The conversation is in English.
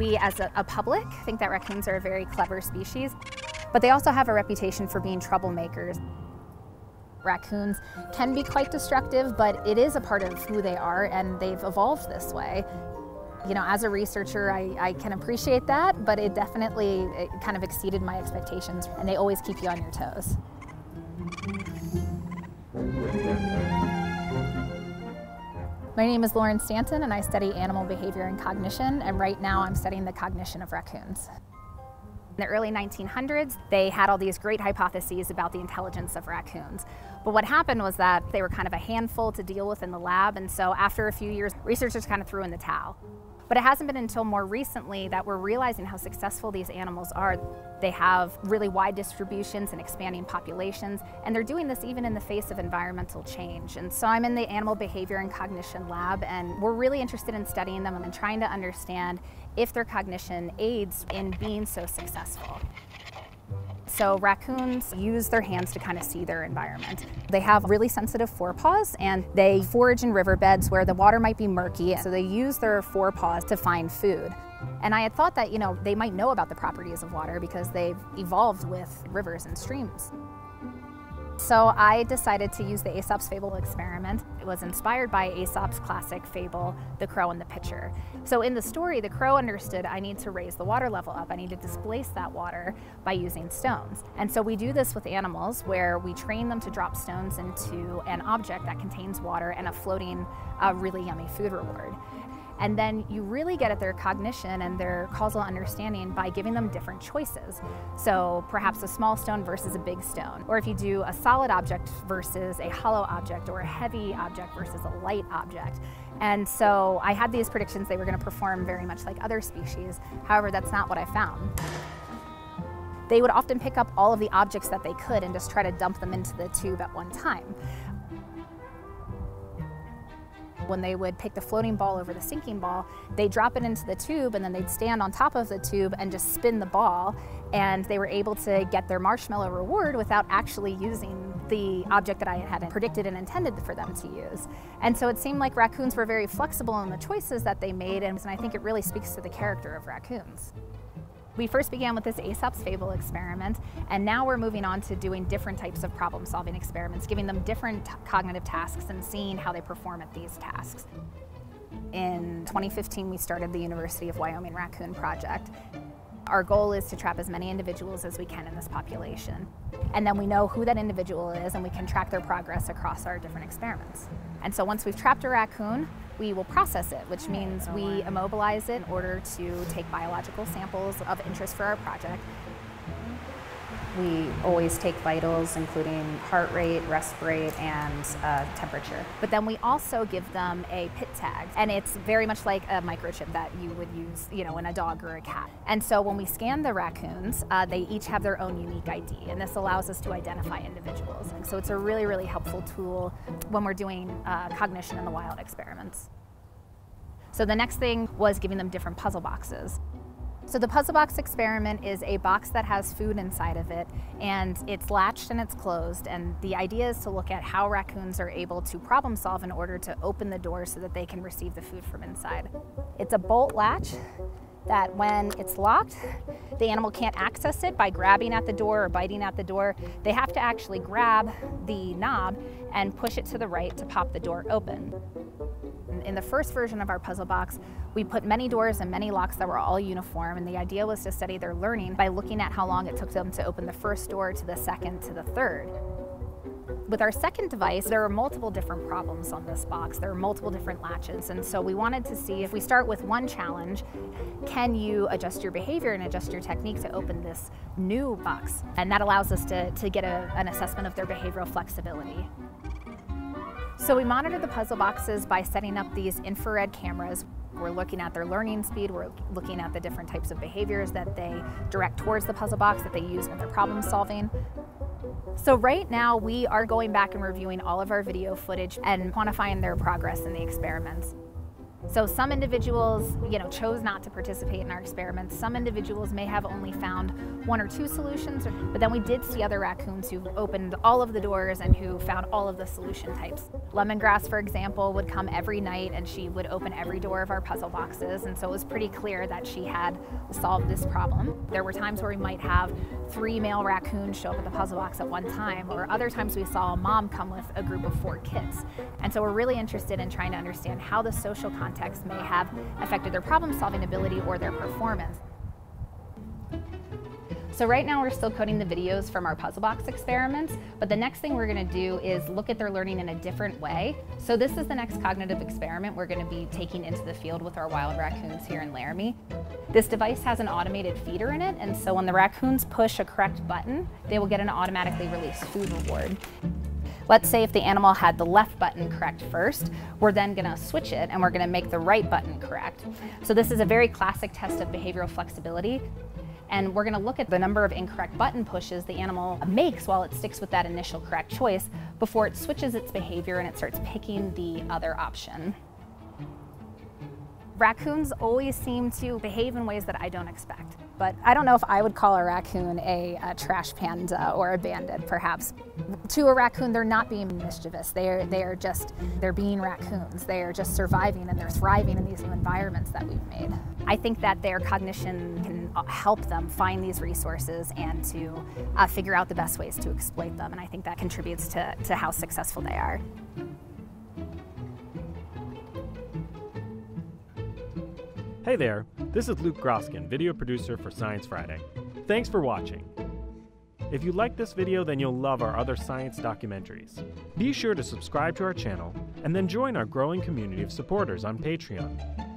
We, as a, a public, think that raccoons are a very clever species, but they also have a reputation for being troublemakers. Raccoons can be quite destructive, but it is a part of who they are, and they've evolved this way. You know, as a researcher, I, I can appreciate that, but it definitely it kind of exceeded my expectations, and they always keep you on your toes. My name is Lauren Stanton, and I study animal behavior and cognition, and right now I'm studying the cognition of raccoons. In the early 1900s, they had all these great hypotheses about the intelligence of raccoons. But what happened was that they were kind of a handful to deal with in the lab, and so after a few years, researchers kind of threw in the towel. But it hasn't been until more recently that we're realizing how successful these animals are. They have really wide distributions and expanding populations, and they're doing this even in the face of environmental change. And so I'm in the Animal Behavior and Cognition Lab, and we're really interested in studying them and trying to understand if their cognition aids in being so successful. So raccoons use their hands to kind of see their environment. They have really sensitive forepaws and they forage in riverbeds where the water might be murky, so they use their forepaws to find food. And I had thought that, you know, they might know about the properties of water because they've evolved with rivers and streams. So I decided to use the Aesop's Fable experiment. It was inspired by Aesop's classic fable, The Crow and the Pitcher. So in the story, the crow understood I need to raise the water level up. I need to displace that water by using stones. And so we do this with animals where we train them to drop stones into an object that contains water and a floating, uh, really yummy food reward. And then you really get at their cognition and their causal understanding by giving them different choices. So perhaps a small stone versus a big stone. Or if you do a solid object versus a hollow object or a heavy object versus a light object. And so I had these predictions they were going to perform very much like other species. However, that's not what I found they would often pick up all of the objects that they could and just try to dump them into the tube at one time when they would pick the floating ball over the sinking ball, they'd drop it into the tube and then they'd stand on top of the tube and just spin the ball. And they were able to get their marshmallow reward without actually using the object that I had predicted and intended for them to use. And so it seemed like raccoons were very flexible in the choices that they made, and I think it really speaks to the character of raccoons. We first began with this Aesop's Fable experiment, and now we're moving on to doing different types of problem solving experiments, giving them different cognitive tasks and seeing how they perform at these tasks. In 2015, we started the University of Wyoming Raccoon Project. Our goal is to trap as many individuals as we can in this population. And then we know who that individual is and we can track their progress across our different experiments. And so once we've trapped a raccoon, we will process it, which means we immobilize it in order to take biological samples of interest for our project. We always take vitals, including heart rate, resp rate, and uh, temperature. But then we also give them a pit tag, and it's very much like a microchip that you would use, you know, in a dog or a cat. And so when we scan the raccoons, uh, they each have their own unique ID, and this allows us to identify individuals. And so it's a really, really helpful tool when we're doing uh, cognition in the wild experiments. So the next thing was giving them different puzzle boxes. So the puzzle box experiment is a box that has food inside of it and it's latched and it's closed and the idea is to look at how raccoons are able to problem solve in order to open the door so that they can receive the food from inside. It's a bolt latch that when it's locked, the animal can't access it by grabbing at the door or biting at the door. They have to actually grab the knob and push it to the right to pop the door open. In the first version of our puzzle box, we put many doors and many locks that were all uniform, and the idea was to study their learning by looking at how long it took them to open the first door to the second to the third. With our second device, there are multiple different problems on this box. There are multiple different latches, and so we wanted to see if we start with one challenge, can you adjust your behavior and adjust your technique to open this new box? And that allows us to, to get a, an assessment of their behavioral flexibility. So we monitor the puzzle boxes by setting up these infrared cameras. We're looking at their learning speed, we're looking at the different types of behaviors that they direct towards the puzzle box that they use when they're problem solving. So right now we are going back and reviewing all of our video footage and quantifying their progress in the experiments. So some individuals, you know, chose not to participate in our experiments. Some individuals may have only found one or two solutions, but then we did see other raccoons who opened all of the doors and who found all of the solution types. Lemongrass, for example, would come every night and she would open every door of our puzzle boxes, and so it was pretty clear that she had solved this problem. There were times where we might have three male raccoons show up at the puzzle box at one time, or other times we saw a mom come with a group of four kids. And so we're really interested in trying to understand how the social context context may have affected their problem solving ability or their performance. So right now we're still coding the videos from our puzzle box experiments, but the next thing we're gonna do is look at their learning in a different way. So this is the next cognitive experiment we're gonna be taking into the field with our wild raccoons here in Laramie. This device has an automated feeder in it, and so when the raccoons push a correct button, they will get an automatically released food reward. Let's say if the animal had the left button correct first, we're then gonna switch it and we're gonna make the right button correct. So this is a very classic test of behavioral flexibility and we're gonna look at the number of incorrect button pushes the animal makes while it sticks with that initial correct choice before it switches its behavior and it starts picking the other option. Raccoons always seem to behave in ways that I don't expect. But I don't know if I would call a raccoon a, a trash panda or a bandit, perhaps. To a raccoon, they're not being mischievous. They're, they're just, they're being raccoons. They are just surviving and they're thriving in these new environments that we've made. I think that their cognition can uh, help them find these resources and to uh, figure out the best ways to exploit them. And I think that contributes to, to how successful they are. Hey there, this is Luke Groskin, video producer for Science Friday. Thanks for watching. If you like this video, then you'll love our other science documentaries. Be sure to subscribe to our channel and then join our growing community of supporters on Patreon.